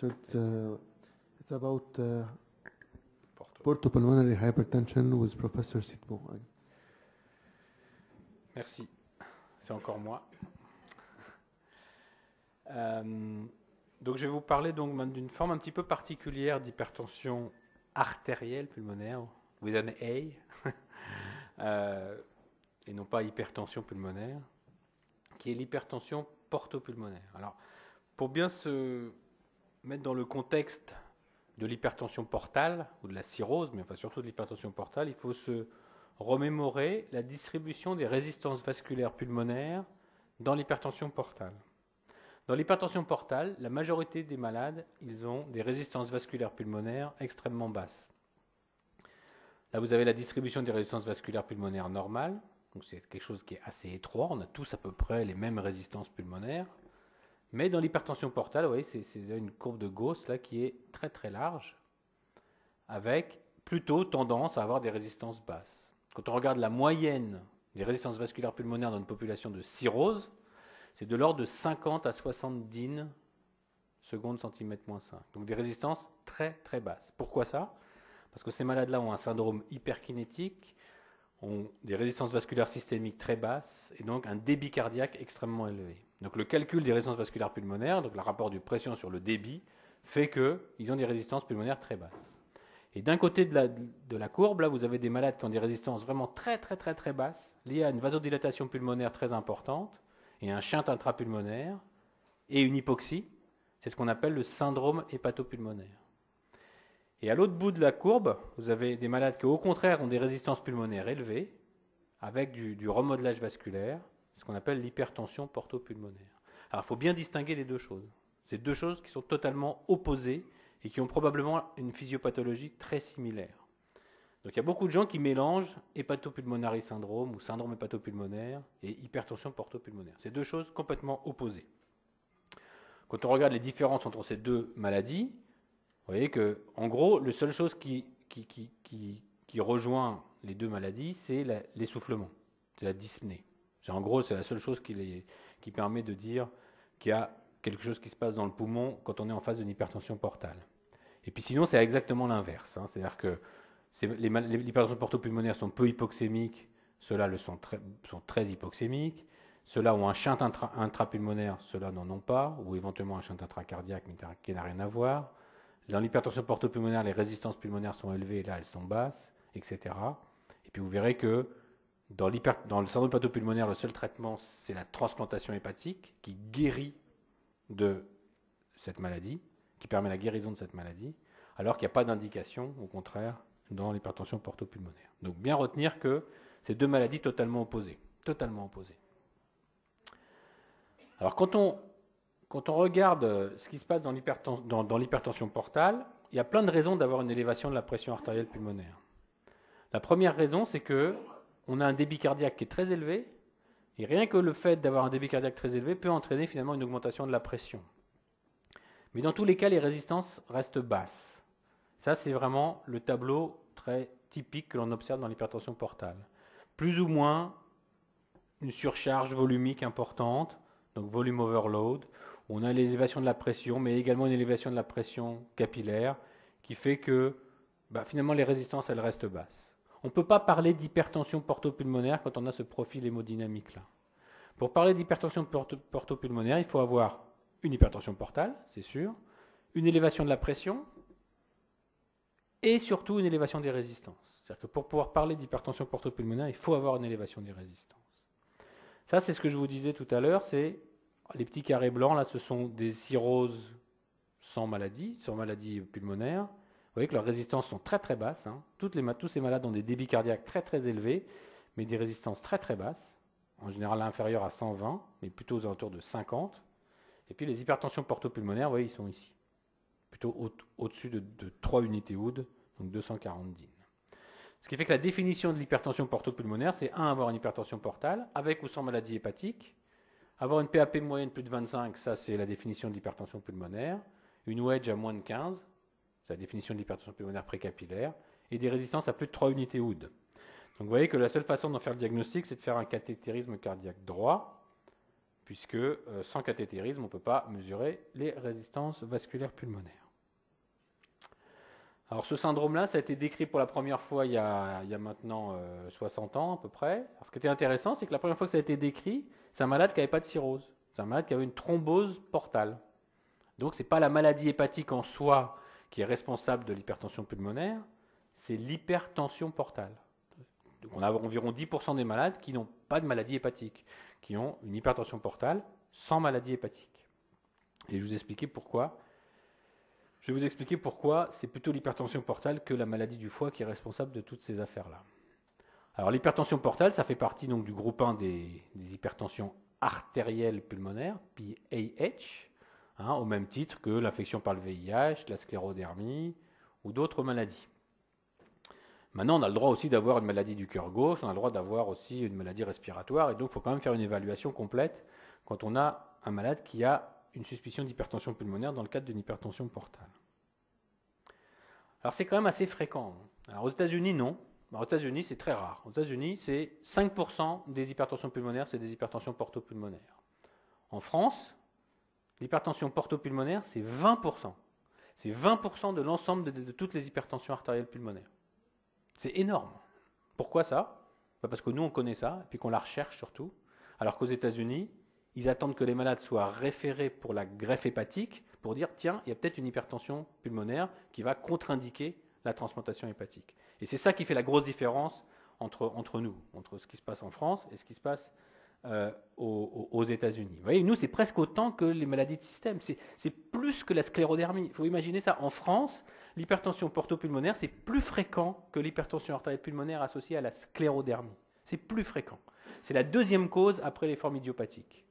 So it's, uh, it's about uh, portopulmonary hypertension with Professor Sitbo. Merci. C'est encore moi. Euh, donc je vais vous parler donc d'une forme un petit peu particulière d'hypertension artérielle pulmonaire, with an A, euh, et non pas hypertension pulmonaire, qui est l'hypertension portopulmonaire. Alors, pour bien se mettre dans le contexte de l'hypertension portale, ou de la cirrhose, mais enfin surtout de l'hypertension portale, il faut se remémorer la distribution des résistances vasculaires pulmonaires dans l'hypertension portale. Dans l'hypertension portale, la majorité des malades, ils ont des résistances vasculaires pulmonaires extrêmement basses. Là, vous avez la distribution des résistances vasculaires pulmonaires normales. C'est quelque chose qui est assez étroit. On a tous à peu près les mêmes résistances pulmonaires. Mais dans l'hypertension portale, vous voyez, c'est une courbe de Gauss là, qui est très très large, avec plutôt tendance à avoir des résistances basses. Quand on regarde la moyenne des résistances vasculaires pulmonaires dans une population de cirrhose, c'est de l'ordre de 50 à 70 secondes centimètre moins 5. Donc des résistances très très basses. Pourquoi ça? Parce que ces malades-là ont un syndrome hyperkinétique, ont des résistances vasculaires systémiques très basses et donc un débit cardiaque extrêmement élevé. Donc le calcul des résistances vasculaires pulmonaires, donc le rapport du pression sur le débit, fait qu'ils ont des résistances pulmonaires très basses. Et d'un côté de la, de la, courbe, là, vous avez des malades qui ont des résistances vraiment très très très très basses, liées à une vasodilatation pulmonaire très importante, et un chien intrapulmonaire et une hypoxie. C'est ce qu'on appelle le syndrome hépatopulmonaire. Et à l'autre bout de la courbe, vous avez des malades qui au contraire ont des résistances pulmonaires élevées, avec du, remodelage vasculaire, ce qu'on appelle l'hypertension portopulmonaire. Alors il faut bien distinguer les deux choses. C'est deux choses qui sont totalement opposées et qui ont probablement une physiopathologie très similaire. Donc il y a beaucoup de gens qui mélangent hépatopulmonary syndrome ou syndrome hépatopulmonaire et hypertension portopulmonaire. C'est deux choses complètement opposées. Quand on regarde les différences entre ces deux maladies, vous voyez que, en gros, la seule chose qui, qui, rejoint les deux maladies, c'est l'essoufflement, c'est la dyspnée. En gros, c'est la seule chose qui, permet de dire qu'il y a quelque chose qui se passe dans le poumon quand on est en phase d'une hypertension portale. Et puis sinon, c'est exactement l'inverse. Hein. C'est-à-dire que les, hypertensions portopulmonaires sont peu hypoxémiques, ceux-là sont très, hypoxémiques. Ceux-là ont un chant intrapulmonaire, ceux-là n'en ont pas, ou éventuellement un chant intracardiaque, mais qui n'a rien à voir. Dans l'hypertension portopulmonaire, les résistances pulmonaires sont élevées, là elles sont basses, etc. Et puis vous verrez que dans, le syndrome portopulmonaire, le seul traitement, c'est la transplantation hépatique qui guérit de cette maladie, qui permet la guérison de cette maladie, alors qu'il n'y a pas d'indication, au contraire, dans l'hypertension portopulmonaire. Donc bien retenir que c'est deux maladies totalement opposées. Totalement opposées. Alors quand on, quand on regarde ce qui se passe dans l'hypertension portale, il y a plein de raisons d'avoir une élévation de la pression artérielle pulmonaire. La première raison, c'est que on a un débit cardiaque qui est très élevé, et rien que le fait d'avoir un débit cardiaque très élevé peut entraîner finalement une augmentation de la pression. Mais dans tous les cas, les résistances restent basses. Ça, c'est vraiment le tableau très typique que l'on observe dans l'hypertension portale. Plus ou moins une surcharge volumique importante, donc volume overload, on a l'élévation de la pression, mais également une élévation de la pression capillaire, qui fait que bah, finalement les résistances, elles restent basses. On ne peut pas parler d'hypertension portopulmonaire quand on a ce profil hémodynamique-là. Pour parler d'hypertension portopulmonaire, il faut avoir une hypertension portale, c'est sûr, une élévation de la pression, et surtout une élévation des résistances. C'est-à-dire que pour pouvoir parler d'hypertension portopulmonaire, il faut avoir une élévation des résistances. Ça, c'est ce que je vous disais tout à l'heure, c'est les petits carrés blancs, là, ce sont des cirrhoses sans maladie, sans maladie pulmonaire. Voyez que leurs résistances sont très très basses. Hein. Toutes les, tous ces malades ont des débits cardiaques très très élevés, mais des résistances très très basses, en général inférieures à 120, mais plutôt aux alentours de 50. Et puis les hypertensions portopulmonaires, vous voyez, ils sont ici plutôt au-dessus de, 3 unités Wood, donc 240 DIN. Ce qui fait que la définition de l'hypertension portopulmonaire, c'est 1, avoir une hypertension portale, avec ou sans maladie hépatique. Avoir une PAP moyenne plus de 25, ça c'est la définition de l'hypertension pulmonaire. Une wedge à moins de 15, c'est la définition de l'hypertension pulmonaire précapillaire. Et des résistances à plus de 3 unités Wood. Donc vous voyez que la seule façon d'en faire le diagnostic, c'est de faire un cathétérisme cardiaque droit, puisque euh, sans cathétérisme, on ne peut pas mesurer les résistances vasculaires pulmonaires. Alors ce syndrome-là, ça a été décrit pour la première fois il y a, maintenant 60 ans à peu près. ce qui était intéressant, c'est que la première fois que ça a été décrit, c'est un malade qui n'avait pas de cirrhose. C'est un malade qui avait une thrombose portale. Donc ce n'est pas la maladie hépatique en soi qui est responsable de l'hypertension pulmonaire, c'est l'hypertension portale. On a environ 10% des malades qui n'ont pas de maladie hépatique, qui ont une hypertension portale sans maladie hépatique. Et je vous expliquer pourquoi. Je vais vous expliquer pourquoi c'est plutôt l'hypertension portale que la maladie du foie qui est responsable de toutes ces affaires-là. Alors l'hypertension portale, ça fait partie donc du groupe 1 des, hypertensions artérielles pulmonaires, PAH, hein, au même titre que l'infection par le VIH, la sclérodermie ou d'autres maladies. Maintenant, on a le droit aussi d'avoir une maladie du cœur gauche, on a le droit d'avoir aussi une maladie respiratoire, et donc il faut quand même faire une évaluation complète quand on a un malade qui a une suspicion d'hypertension pulmonaire dans le cadre d'une hypertension portale. Alors c'est quand même assez fréquent. Alors aux États-Unis, non. aux États-Unis, c'est très rare. Aux États-Unis, c'est 5% des hypertensions pulmonaires, c'est des hypertensions portopulmonaires. En France, l'hypertension portopulmonaire, c'est 20%. C'est 20% de l'ensemble de toutes les hypertensions artérielles pulmonaires. C'est énorme. Pourquoi ça? Bah, Parce que nous, on connaît ça, et puis qu'on la recherche surtout. Alors qu'aux États-Unis, ils attendent que les malades soient référés pour la greffe hépatique pour dire, tiens, il y a peut-être une hypertension pulmonaire qui va contre-indiquer la transplantation hépatique. Et c'est ça qui fait la grosse différence entre, entre nous, entre ce qui se passe en France et ce qui se passe euh, aux, États-Unis. Vous voyez, nous, c'est presque autant que les maladies de système. C'est plus que la sclérodermie. Il faut imaginer ça. En France, l'hypertension portopulmonaire, c'est plus fréquent que l'hypertension artérielle pulmonaire associée à la sclérodermie. C'est plus fréquent. C'est la deuxième cause après les formes idiopathiques.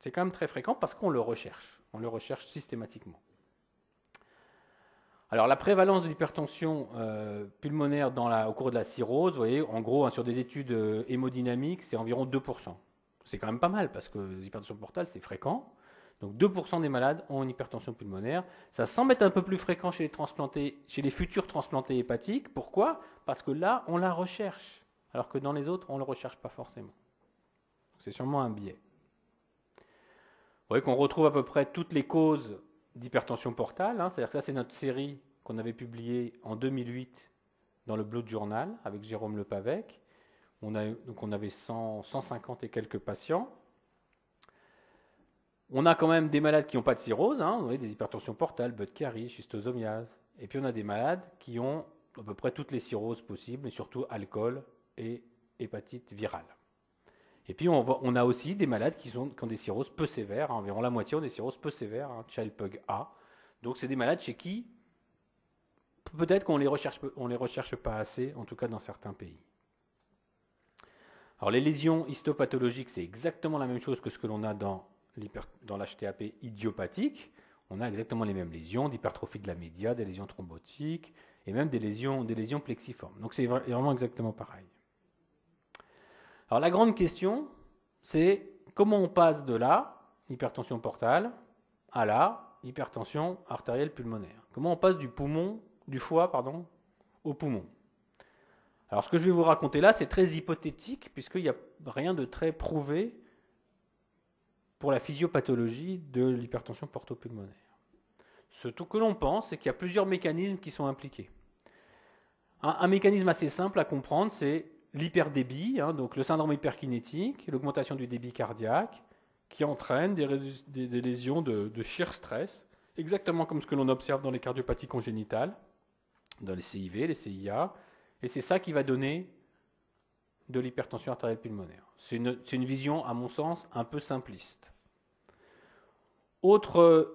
C'est quand même très fréquent parce qu'on le recherche. On le recherche systématiquement. Alors la prévalence de l'hypertension euh, pulmonaire au cours de la cirrhose, vous voyez, en gros, hein, sur des études euh, hémodynamiques, c'est environ 2%. C'est quand même pas mal parce que l'hypertension portale, c'est fréquent. Donc 2% des malades ont une hypertension pulmonaire. Ça semble être un peu plus fréquent chez les transplantés, chez les futurs transplantés hépatiques. Pourquoi? Parce que là, on la recherche. Alors que dans les autres, on ne le recherche pas forcément. C'est sûrement un biais. Vous voyez qu'on retrouve à peu près toutes les causes d'hypertension portale. Hein. C'est-à-dire que ça, c'est notre série qu'on avait publiée en 2008 dans le Blood Journal avec Jérôme Lepavec. On a, donc on avait 150 et quelques patients. On a quand même des malades qui n'ont pas de cirrhose, hein, des hypertensions portales, Budd-Chiari, schistosomiase. Et puis on a des malades qui ont à peu près toutes les cirrhoses possibles, et surtout alcool et hépatite virale. Et puis on, a aussi des malades qui, ont des cirrhoses peu sévères, hein, environ la moitié ont des cirrhoses peu sévères, hein, Child Pug A. Donc c'est des malades chez qui peut-être qu'on ne les recherche, les recherche pas assez, en tout cas dans certains pays. Alors les lésions histopathologiques, c'est exactement la même chose que ce que l'on a dans l'HTAP idiopathique. On a exactement les mêmes lésions, d'hypertrophie de la média, des lésions thrombotiques, et même des lésions, des lésions plexiformes. Donc c'est vraiment exactement pareil. Alors la grande question, c'est comment on passe de la hypertension portale à la hypertension artérielle pulmonaire. Comment on passe du poumon, du foie, pardon, au poumon. Alors ce que je vais vous raconter là, c'est très hypothétique puisqu'il n'y a rien de très prouvé pour la physiopathologie de l'hypertension portopulmonaire. Ce que l'on pense, c'est qu'il y a plusieurs mécanismes qui sont impliqués. un mécanisme assez simple à comprendre, c'est l'hyperdébit, hein, donc le syndrome hyperkinétique, l'augmentation du débit cardiaque, qui entraîne des, lésions de, shear stress, exactement comme ce que l'on observe dans les cardiopathies congénitales, dans les CIV, les CIA, et c'est ça qui va donner de l'hypertension artérielle pulmonaire. C'est une, une, vision, à mon sens, un peu simpliste. Autre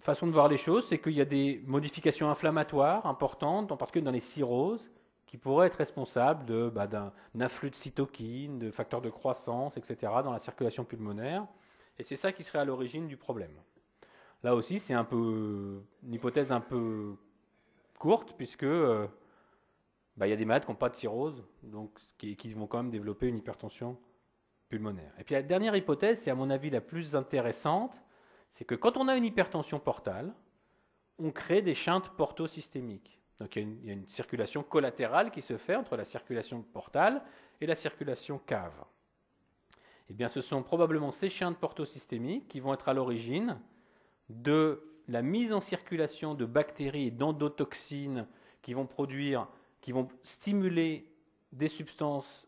façon de voir les choses, c'est qu'il y a des modifications inflammatoires importantes, en particulier dans les cirrhoses, qui pourrait être responsable bah, d'un afflux de cytokines, de facteurs de croissance, etc. dans la circulation pulmonaire. Et c'est ça qui serait à l'origine du problème. Là aussi, c'est une hypothèse un peu courte, puisque euh, bah, y a des malades qui n'ont pas de cirrhose, donc qui, qui, vont quand même développer une hypertension pulmonaire. Et puis la dernière hypothèse, c'est à mon avis la plus intéressante, c'est que quand on a une hypertension portale, on crée des chintes portosystémiques. Donc il y, a une, circulation collatérale qui se fait entre la circulation portale et la circulation cave. Eh ce sont probablement ces chiens de portosystémiques qui vont être à l'origine de la mise en circulation de bactéries et d'endotoxines qui vont produire, qui vont stimuler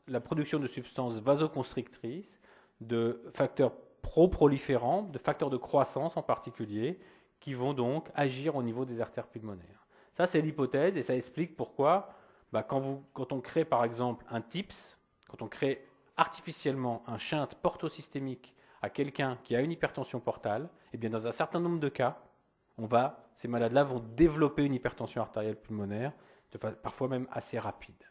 la production de substances vasoconstrictrices, de facteurs pro-proliférants, de facteurs de croissance en particulier, qui vont donc agir au niveau des artères pulmonaires. Ça, c'est l'hypothèse et ça explique pourquoi, bah, quand, on crée par exemple un TIPS, quand on crée artificiellement un shunt portosystémique à quelqu'un qui a une hypertension portale, eh bien dans un certain nombre de cas, ces malades-là vont développer une hypertension artérielle pulmonaire, parfois même assez rapide.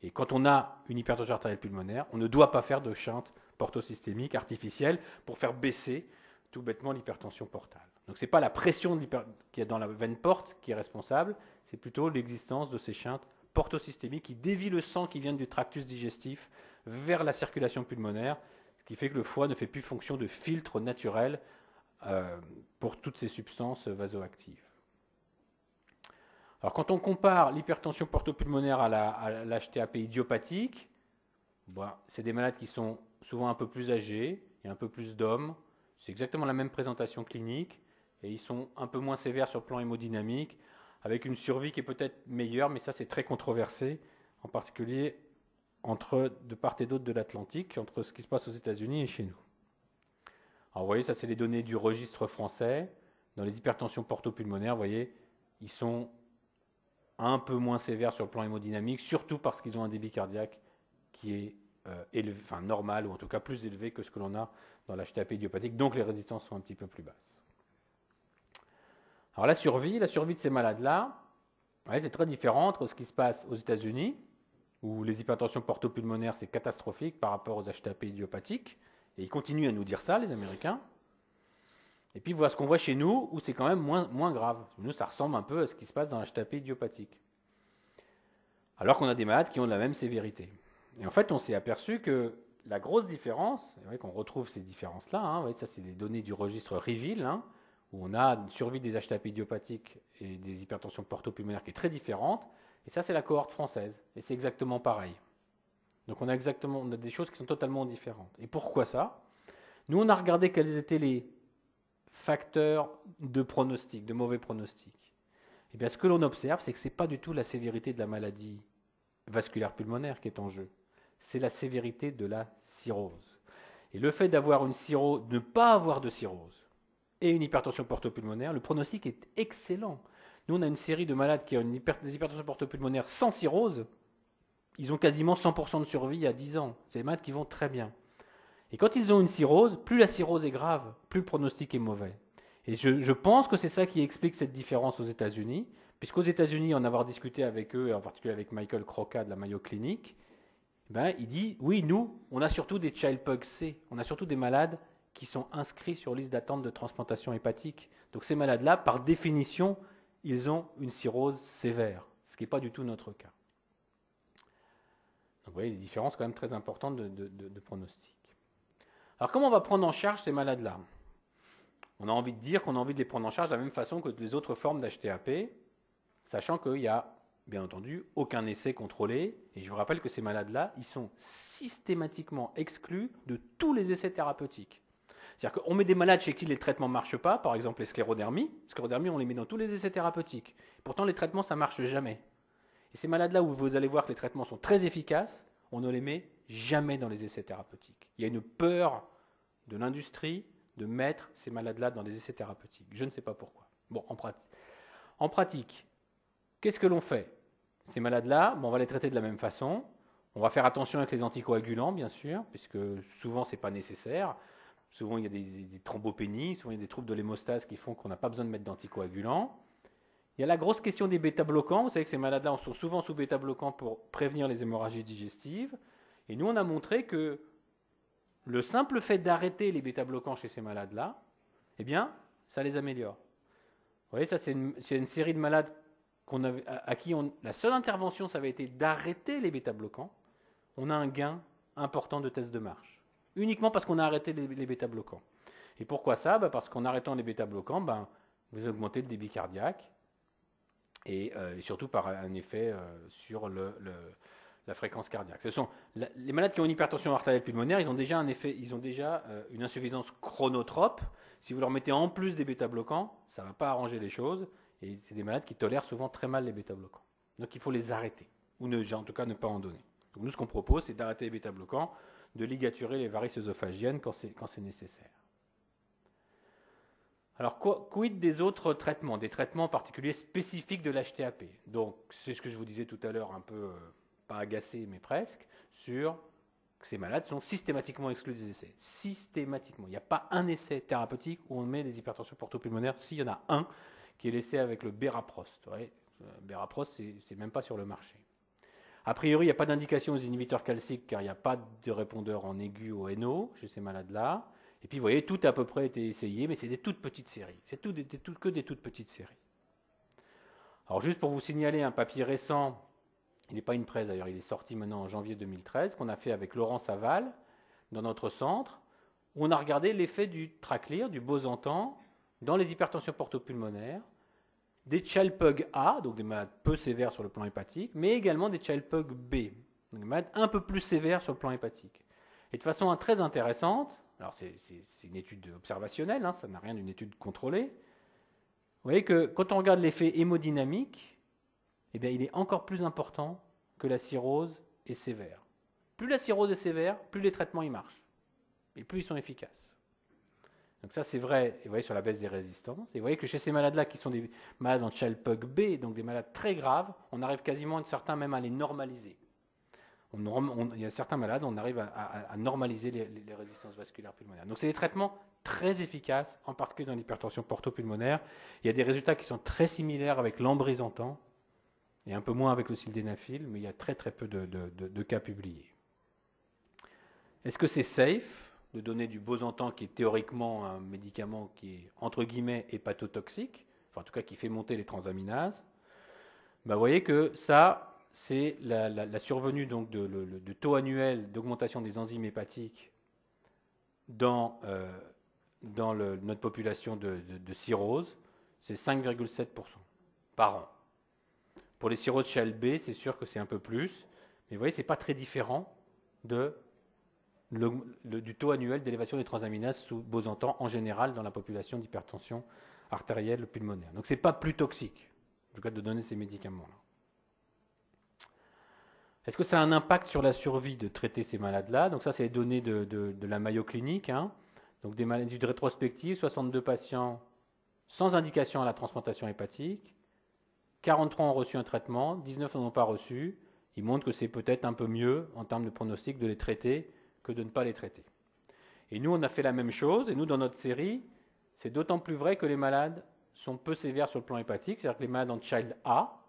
Et quand on a une hypertension artérielle pulmonaire, on ne doit pas faire de shunt portosystémique artificielle pour faire baisser tout bêtement l'hypertension portale. Donc ce n'est pas la pression qu'il y a dans la veine porte qui est responsable, c'est plutôt l'existence de ces shunts portosystémiques qui dévient le sang qui vient du tractus digestif vers la circulation pulmonaire, ce qui fait que le foie ne fait plus fonction de filtre naturel euh, pour toutes ces substances vasoactives. Alors quand on compare l'hypertension portopulmonaire à l'HTAP idiopathique, c'est des malades qui sont souvent un peu plus âgés, et un peu plus d'hommes, c'est exactement la même présentation clinique, et ils sont un peu moins sévères sur le plan hémodynamique, avec une survie qui est peut-être meilleure, mais ça c'est très controversé, en particulier entre de part et d'autre de l'Atlantique, entre ce qui se passe aux États-Unis et chez nous. Alors vous voyez, ça c'est les données du registre français. Dans les hypertensions portopulmonaires, vous voyez, ils sont un peu moins sévères sur le plan hémodynamique, surtout parce qu'ils ont un débit cardiaque qui est euh, normal, ou en tout cas plus élevé que ce que l'on a dans l'HTAP idiopathique, donc les résistances sont un petit peu plus basses. Alors la survie, la survie de ces malades-là, c'est très différent entre ce qui se passe aux États-Unis, où les hypertensions portopulmonaires, c'est catastrophique par rapport aux HTAP idiopathiques, et ils continuent à nous dire ça, les Américains. Et puis voilà ce qu'on voit chez nous, où c'est quand même moins, grave. Nous, ça ressemble un peu à ce qui se passe dans l'HTAP idiopathique. Alors qu'on a des malades qui ont la même sévérité. Et en fait, on s'est aperçu que la grosse différence, qu'on retrouve ces différences-là, hein, ça c'est les données du registre hein, où on a une survie des HTAP idiopathiques et des hypertensions portopulmonaires qui est très différente, et ça, c'est la cohorte française. Et c'est exactement pareil. Donc on a exactement des choses qui sont totalement différentes. Et pourquoi ça? Nous, on a regardé quels étaient les facteurs de pronostic, de mauvais pronostic. Et eh bien, ce que l'on observe, c'est que ce n'est pas du tout la sévérité de la maladie vasculaire pulmonaire qui est en jeu. C'est la sévérité de la cirrhose. Et le fait d'avoir une cirrhose, de ne pas avoir de cirrhose et une hypertension portopulmonaire, le pronostic est excellent. Nous, on a une série de malades qui ont une des hypertensions portopulmonaires sans cirrhose. Ils ont quasiment 100% de survie à 10 ans. C'est des malades qui vont très bien. Et quand ils ont une cirrhose, plus la cirrhose est grave, plus le pronostic est mauvais. Et je, pense que c'est ça qui explique cette différence aux États-Unis, puisqu'aux États-Unis, en avoir discuté avec eux, et en particulier avec Michael Croca de la Mayo Clinic, ben, il dit oui, nous, on a surtout des child pug C, on a surtout des malades qui sont inscrits sur liste d'attente de transplantation hépatique. Donc ces malades-là, par définition, ils ont une cirrhose sévère, ce qui n'est pas du tout notre cas. Donc vous voyez des différences quand même très importantes de, pronostic. Alors comment on va prendre en charge ces malades-là? On a envie de dire qu'on a envie de les prendre en charge de la même façon que les autres formes d'HTAP, sachant qu'il n'y a bien entendu aucun essai contrôlé. Et je vous rappelle que ces malades-là, ils sont systématiquement exclus de tous les essais thérapeutiques. C'est-à-dire qu'on met des malades chez qui les traitements ne marchent pas, par exemple les sclérodermies. Les sclérodermies, on les met dans tous les essais thérapeutiques. Pourtant, les traitements, ça ne marche jamais. Et ces malades-là où vous allez voir que les traitements sont très efficaces, on ne les met jamais dans les essais thérapeutiques. Il y a une peur de l'industrie de mettre ces malades-là dans des essais thérapeutiques. Je ne sais pas pourquoi. Bon, en pratique qu'est-ce que l'on fait? Ces malades-là, on va les traiter de la même façon. On va faire attention avec les anticoagulants, bien sûr, puisque souvent, ce n'est pas nécessaire. Souvent, il y a des, thrombopénies, souvent, il y a des troubles de l'hémostase qui font qu'on n'a pas besoin de mettre d'anticoagulants. Il y a la grosse question des bêta-bloquants. Vous savez que ces malades-là sont souvent sous bêta-bloquants pour prévenir les hémorragies digestives. Et nous, on a montré que le simple fait d'arrêter les bêta-bloquants chez ces malades-là, eh bien, ça les améliore. Vous voyez, ça, c'est une, série de malades à, qui la seule intervention, ça avait été d'arrêter les bêta-bloquants. On a un gain important de test de marche uniquement parce qu'on a arrêté les, bêta-bloquants. Et pourquoi ça? Bah, Parce qu'en arrêtant les bêta-bloquants, ben, vous augmentez le débit cardiaque, et, euh, surtout par un effet euh, sur la fréquence cardiaque. Ce sont les malades qui ont une hypertension artérielle pulmonaire, ils ont déjà un effet, ils ont déjà euh, une insuffisance chronotrope. Si vous leur mettez en plus des bêta-bloquants, ça ne va pas arranger les choses. Et c'est des malades qui tolèrent souvent très mal les bêta-bloquants. Donc il faut les arrêter, ou en tout cas ne pas en donner. Donc nous, ce qu'on propose, c'est d'arrêter les bêta-bloquants, de ligaturer les varices œsophagiennes quand c'est nécessaire. Alors, quid des autres traitements, des traitements particuliers spécifiques de l'HTAP Donc, c'est ce que je vous disais tout à l'heure, un peu, euh, pas agacé, mais presque, sur que ces malades sont systématiquement exclus des essais. Systématiquement. Il n'y a pas un essai thérapeutique où on met des hypertensions portopulmonaires. S'il y en a un, qui est l'essai avec le Beraprost. Ouais, Beraprost, c'est même pas sur le marché. A priori, il n'y a pas d'indication aux inhibiteurs calciques car il n'y a pas de répondeur en aigu au NO chez ces malades-là. Et puis, vous voyez, tout a à peu près été essayé, mais c'est des toutes petites séries. C'est tout, que des toutes petites séries. Alors, juste pour vous signaler un papier récent, il n'est pas une presse d'ailleurs, il est sorti maintenant en janvier 2013, qu'on a fait avec Laurent Saval dans notre centre, où on a regardé l'effet du traclear, du bosantan, dans les hypertensions portopulmonaires, des Chalpug A, donc des malades peu sévères sur le plan hépatique, mais également des Chalpug B, donc des malades un peu plus sévères sur le plan hépatique. Et de façon très intéressante, alors c'est une étude observationnelle, hein, ça n'a rien d'une étude contrôlée. Vous voyez que quand on regarde l'effet hémodynamique, eh bien, il est encore plus important que la cirrhose est sévère. Plus la cirrhose est sévère, plus les traitements y marchent. Et plus ils sont efficaces. Donc ça c'est vrai, vous voyez sur la baisse des résistances. Et vous voyez que chez ces malades-là qui sont des malades en Child-Pug B, donc des malades très graves, on arrive quasiment, certains même à les normaliser il y a certains malades, on arrive à, normaliser les, résistances vasculaires pulmonaires. Donc c'est des traitements très efficaces, en particulier dans l'hypertension portopulmonaire. Il y a des résultats qui sont très similaires avec l'ambrizantan, et un peu moins avec le sildenafil, mais il y a très très peu de, cas publiés. Est-ce que c'est safe? De donner du bosantan qui est théoriquement un médicament qui est entre guillemets hépatotoxique, enfin en tout cas qui fait monter les transaminases ben, Vous voyez que ça, c'est la, survenue donc de, taux annuel d'augmentation des enzymes hépatiques dans, euh, notre population de, cirrhose, c'est 5,7% par an. Pour les cirrhoses chez B, c'est sûr que c'est un peu plus, mais vous voyez, ce n'est pas très différent du taux annuel d'élévation des transaminases sous Bosantan en général dans la population d'hypertension artérielle pulmonaire. Donc ce n'est pas plus toxique, en tout cas de donner ces médicaments-là. Est-ce que ça a un impact sur la survie de traiter ces malades-là? Donc ça, c'est les données de, la Mayo Clinique. Hein. Donc des maladies de rétrospective, 62 patients sans indication à la transplantation hépatique. 43 ont reçu un traitement, 19 n'en ont pas reçu. Ils montrent que c'est peut-être un peu mieux en termes de pronostic de les traiter que de ne pas les traiter. Et nous, on a fait la même chose. Et nous, dans notre série, c'est d'autant plus vrai que les malades sont peu sévères sur le plan hépatique. C'est-à-dire que les malades en Child A,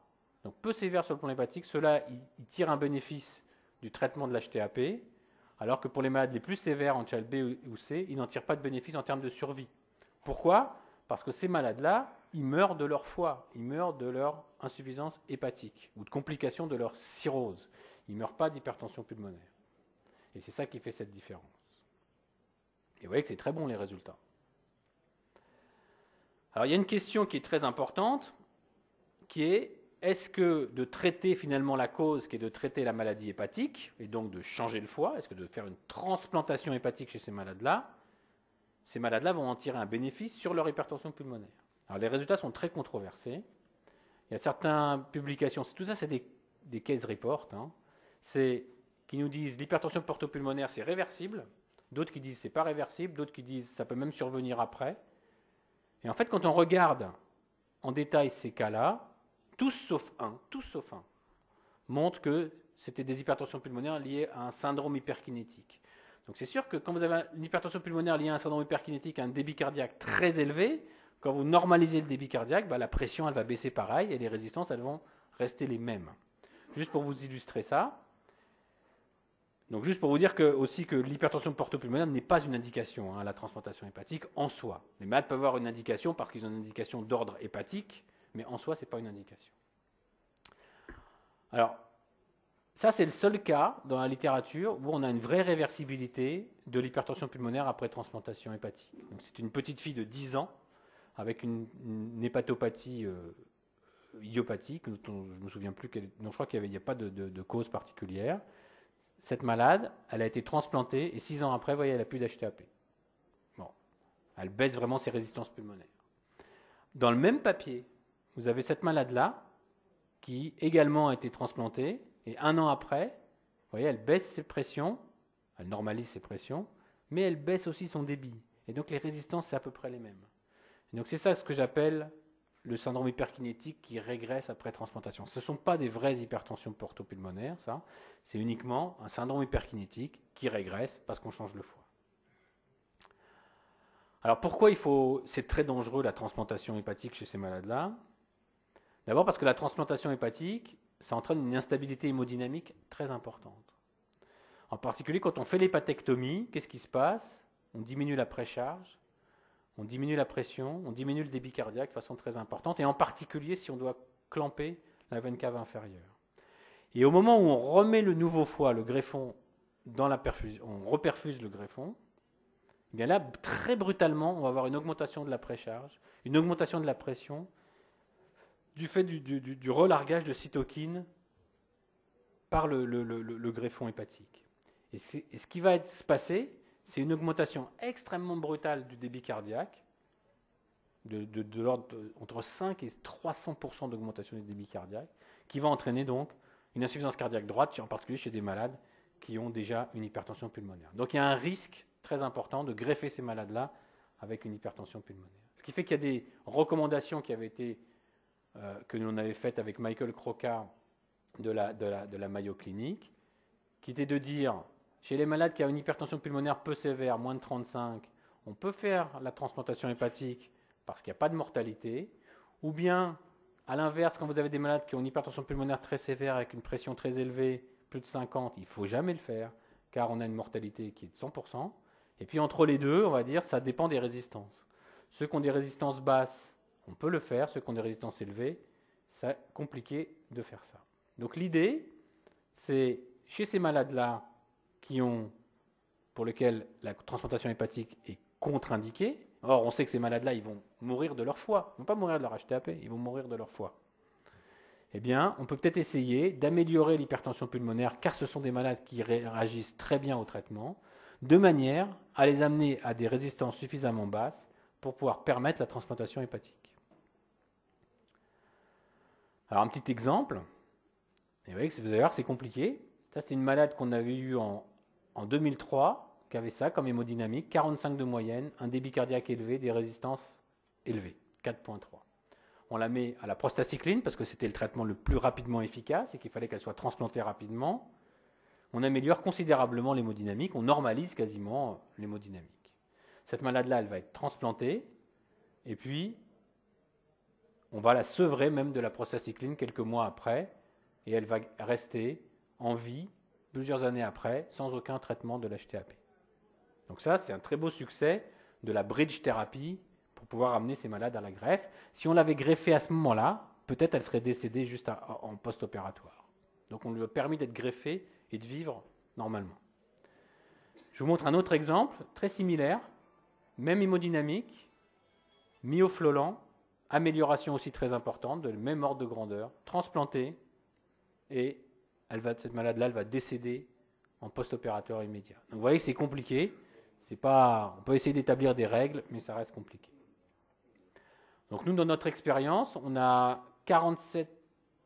donc peu sévères sur le plan hépatique, ceux-là, ils, tirent un bénéfice du traitement de l'HTAP, alors que pour les malades les plus sévères en child B ou C, ils n'en tirent pas de bénéfice en termes de survie. Pourquoi? Parce que ces malades-là, ils meurent de leur foie, ils meurent de leur insuffisance hépatique ou de complications de leur cirrhose. Ils ne meurent pas d'hypertension pulmonaire. Et c'est ça qui fait cette différence. Et vous voyez que c'est très bon les résultats. Alors il y a une question qui est très importante, qui est est-ce que de traiter finalement la cause qui est de traiter la maladie hépatique, et donc de changer le foie, est-ce que de faire une transplantation hépatique chez ces malades-là, ces malades-là vont en tirer un bénéfice sur leur hypertension pulmonaire? Alors les résultats sont très controversés. Il y a certaines publications, tout ça c'est des, case reports, hein. Qui nous disent l'hypertension portopulmonaire c'est réversible, d'autres qui disent c'est pas réversible, d'autres qui disent ça peut même survenir après. Et en fait quand on regarde en détail ces cas-là, tous sauf un, tous sauf un, montrent que c'était des hypertensions pulmonaires liées à un syndrome hyperkinétique. Donc c'est sûr que quand vous avez une hypertension pulmonaire liée à un syndrome hyperkinétique, un débit cardiaque très élevé, quand vous normalisez le débit cardiaque, bah, la pression elle va baisser pareil et les résistances elles vont rester les mêmes. Juste pour vous illustrer ça. Donc juste pour vous dire que, aussi que l'hypertension portopulmonaire n'est pas une indication hein, à la transplantation hépatique en soi. Les malades peuvent avoir une indication parce qu'ils ont une indication d'ordre hépatique, mais en soi, ce n'est pas une indication. Alors, ça, c'est le seul cas dans la littérature où on a une vraie réversibilité de l'hypertension pulmonaire après transplantation hépatique. C'est une petite fille de 10 ans avec une, hépatopathie euh, idiopathique, je ne me souviens plus, quelle- non, je crois qu'il n'y a pas de cause particulière. Cette malade, elle a été transplantée et six ans après, voyez, elle n'a plus d'HTAP. Bon, elle baisse vraiment ses résistances pulmonaires. Dans le même papier, vous avez cette malade-là qui également a été transplantée et un an après, voyez, elle baisse ses pressions, elle normalise ses pressions, mais elle baisse aussi son débit. Et donc les résistances, c'est à peu près les mêmes. Donc c'est ça ce que j'appelle le syndrome hyperkinétique qui régresse après transplantation. Ce ne sont pas des vraies hypertensions portopulmonaires, ça. C'est uniquement un syndrome hyperkinétique qui régresse parce qu'on change le foie. Alors pourquoi il faut, c'est très dangereux la transplantation hépatique chez ces malades-là? D'abord parce que la transplantation hépatique, ça entraîne une instabilité hémodynamique très importante. En particulier quand on fait l'hépatectomie, qu'est-ce qui se passe? On diminue la précharge, on diminue la pression, on diminue le débit cardiaque de façon très importante, et en particulier si on doit clamper la veine cave inférieure. Et au moment où on remet le nouveau foie, le greffon, dans la perfusion, on reperfuse le greffon, eh bien là, très brutalement, on va avoir une augmentation de la précharge, une augmentation de la pression, du fait du, relargage de cytokines par le, greffon hépatique. Et, ce qui va se passer, c'est une augmentation extrêmement brutale du débit cardiaque, de, l'ordre entre 5 et 300% d'augmentation du débit cardiaque, qui va entraîner donc une insuffisance cardiaque droite, en particulier chez des malades qui ont déjà une hypertension pulmonaire. Donc il y a un risque très important de greffer ces malades-là avec une hypertension pulmonaire. Ce qui fait qu'il y a des recommandations qui avaient été, euh, que l'on avait faites avec Michael Croca de la Mayo Clinic, qui était de dire, chez les malades qui ont une hypertension pulmonaire peu sévère, moins de 35, on peut faire la transplantation hépatique parce qu'il n'y a pas de mortalité, ou bien, à l'inverse, quand vous avez des malades qui ont une hypertension pulmonaire très sévère avec une pression très élevée, plus de 50, il ne faut jamais le faire, car on a une mortalité qui est de 100%. Et puis entre les deux, on va dire, ça dépend des résistances. Ceux qui ont des résistances basses, on peut le faire. Ceux qui ont des résistances élevées, c'est compliqué de faire ça. Donc l'idée, c'est chez ces malades-là qui ont, pour lesquels la transplantation hépatique est contre-indiquée, or on sait que ces malades-là, ils vont mourir de leur foie, ils ne vont pas mourir de leur HTAP, ils vont mourir de leur foie. Eh bien, on peut peut-être essayer d'améliorer l'hypertension pulmonaire, car ce sont des malades qui réagissent très bien au traitement, de manière à les amener à des résistances suffisamment basses pour pouvoir permettre la transplantation hépatique. Alors un petit exemple, vous, voyez que vous allez voir que c'est compliqué. Ça c'est une malade qu'on avait eue en, en 2003, qui avait ça comme hémodynamique, 45 de moyenne, un débit cardiaque élevé, des résistances élevées, 4.3. On la met à la prostacycline parce que c'était le traitement le plus rapidement efficace et qu'il fallait qu'elle soit transplantée rapidement. On améliore considérablement l'hémodynamique, on normalise quasiment l'hémodynamique. Cette malade-là, elle va être transplantée et puis on va la sevrer même de la prostacycline quelques mois après et elle va rester en vie plusieurs années après sans aucun traitement de l'HTAP. Donc ça, c'est un très beau succès de la bridge thérapie pour pouvoir amener ces malades à la greffe. Si on l'avait greffée à ce moment-là, peut-être elle serait décédée juste en post-opératoire. Donc on lui a permis d'être greffée et de vivre normalement. Je vous montre un autre exemple, très similaire, même hémodynamique, myoflolant, amélioration aussi très importante, de même ordre de grandeur, transplantée, et elle va, cette malade-là, elle va décéder en post-opératoire immédiat. Donc vous voyez que c'est compliqué. Pas, on peut essayer d'établir des règles, mais ça reste compliqué. Donc nous, dans notre expérience, on a 47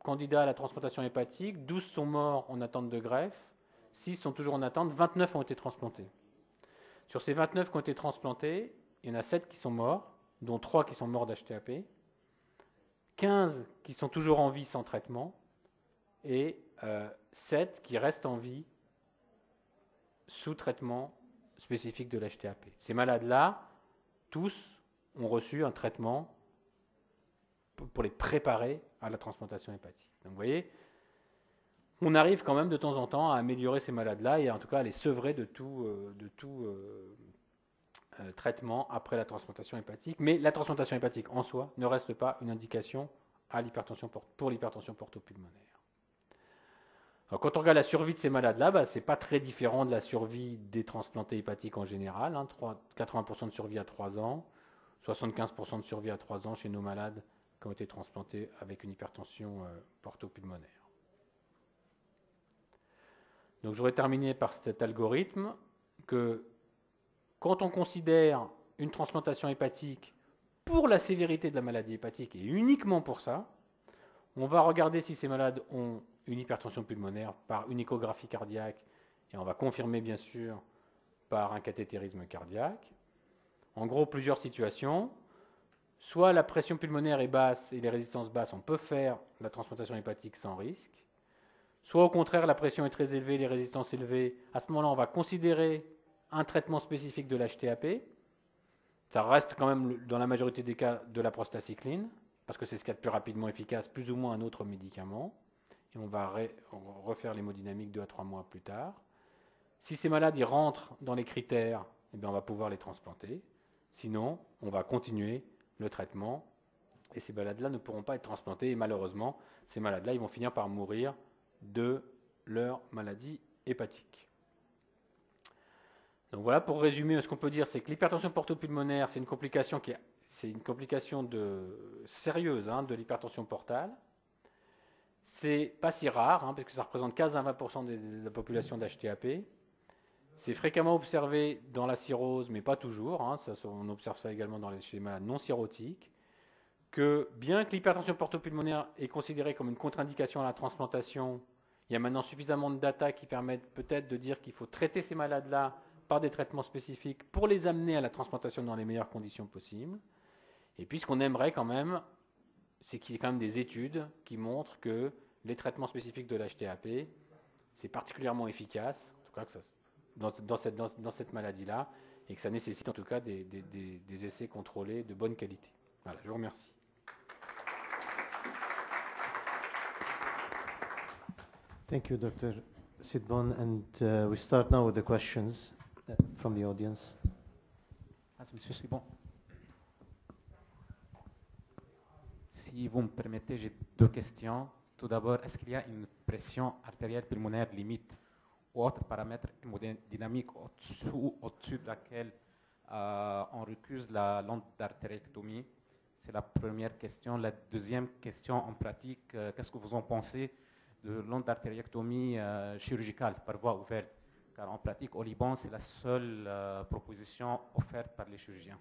candidats à la transplantation hépatique, 12 sont morts en attente de greffe, 6 sont toujours en attente, 29 ont été transplantés. Sur ces 29 qui ont été transplantés, il y en a 7 qui sont morts, dont 3 qui sont morts d'HTAP, 15 qui sont toujours en vie sans traitement, et euh, 7 qui restent en vie sous traitement spécifique de l'HTAP. Ces malades-là, tous ont reçu un traitement pour les préparer à la transplantation hépatique. Donc vous voyez, on arrive quand même de temps en temps à améliorer ces malades-là et en tout cas à les sevrer de tout, euh, euh, euh, traitement après la transplantation hépatique. Mais la transplantation hépatique en soi ne reste pas une indication pour l'hypertension portopulmonaire. Quand on regarde la survie de ces malades-là, bah, ce n'est pas très différent de la survie des transplantés hépatiques en général. hein. Trois- 80% de survie à 3 ans, 75% de survie à 3 ans chez nos malades qui ont été transplantés avec une hypertension euh, portopulmonaire. Donc je voudrais terminer par cet algorithme que quand on considère une transplantation hépatique pour la sévérité de la maladie hépatique et uniquement pour ça, on va regarder si ces malades ont une hypertension pulmonaire par une échographie cardiaque et on va confirmer bien sûr par un cathétérisme cardiaque. En gros, plusieurs situations. Soit la pression pulmonaire est basse et les résistances basses, on peut faire la transplantation hépatique sans risque. Soit au contraire, la pression est très élevée, les résistances élevées. À ce moment-là, on va considérer un traitement spécifique de l'HTAP. Ça reste quand même, dans la majorité des cas, de la prostacycline, parce que c'est ce qui est le plus rapidement efficace, plus ou moins un autre médicament. Et on va refaire l'hémodynamique deux à trois mois plus tard. Si ces malades rentrent dans les critères, eh bien, on va pouvoir les transplanter. Sinon, on va continuer le traitement et ces malades-là ne pourront pas être transplantés. Et malheureusement, ces malades-là, vont finir par mourir de leur maladie hépatique. Donc voilà, pour résumer, ce qu'on peut dire, c'est que l'hypertension portopulmonaire, c'est une complication qui c'est une complication de, sérieuse hein, de l'hypertension portale. C'est pas si rare, hein, parce que ça représente 15 à 20% de la population d'HTAP. C'est fréquemment observé dans la cirrhose, mais pas toujours. Hein, on observe ça également dans les, malades non cirrhotiques. Que bien que l'hypertension portopulmonaire est considérée comme une contre-indication à la transplantation, il y a maintenant suffisamment de data qui permettent peut-être de dire qu'il faut traiter ces malades-là par des traitements spécifiques pour les amener à la transplantation dans les meilleures conditions possibles. Et puis ce qu'on aimerait quand même, c'est qu'il y ait quand même des études qui montrent que les traitements spécifiques de l'HTAP, c'est particulièrement efficace, en tout cas dans, cette, maladie-là, et que ça nécessite en tout cas des, des essais contrôlés de bonne qualité. Voilà, je vous remercie. Thank you, Dr. Sidbon. And uh, we start now with the questions uh, from the audience. Merci, Monsieur Sidbon. Si vous me permettez, j'ai deux questions. Tout d'abord, est-ce qu'il y a une pression artérielle pulmonaire limite ou autre paramètre hémodynamique au-dessous au de laquelle euh, on recuse la lente d'artériectomie? C'est la première question. La deuxième question en pratique, euh, qu'est-ce que vous en pensez de l'endartériectomie euh, chirurgicale par voie ouverte? Car en pratique, au Liban, c'est la seule proposition offerte par les chirurgiens.